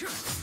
Sure.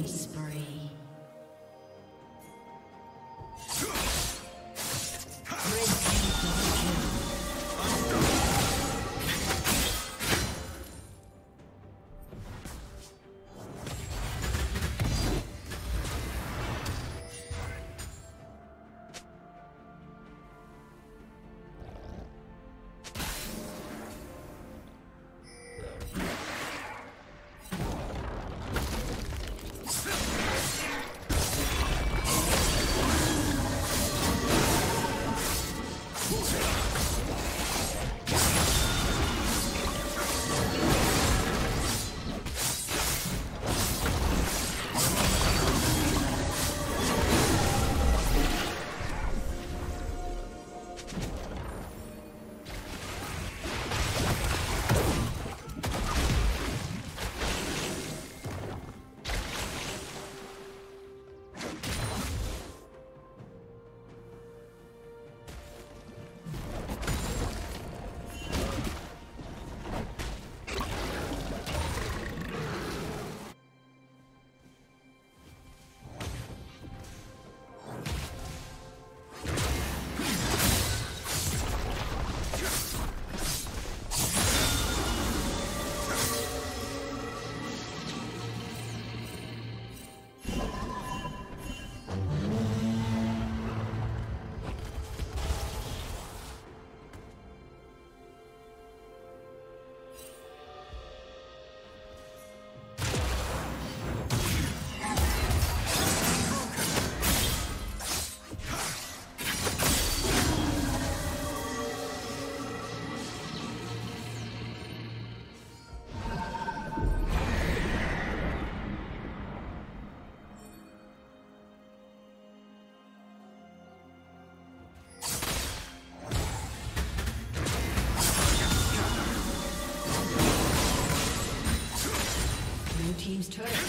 Killing spree. team's turret